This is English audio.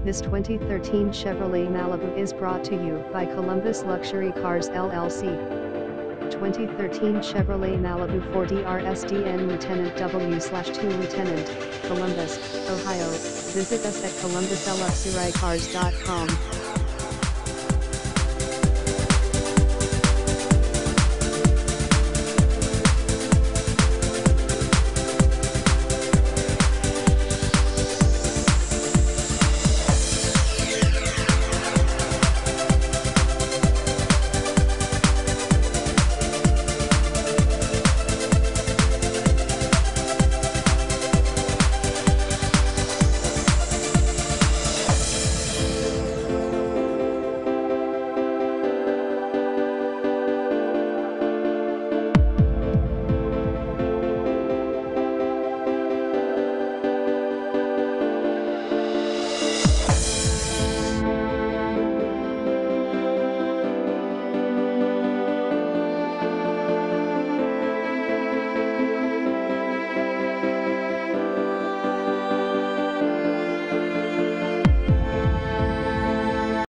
This 2013 Chevrolet Malibu is brought to you by Columbus Luxury Cars LLC. 2013 Chevrolet Malibu 4DR SDN Lieutenant W/2 Lieutenant, Columbus, Ohio. Visit us at columbusluxurycars.com.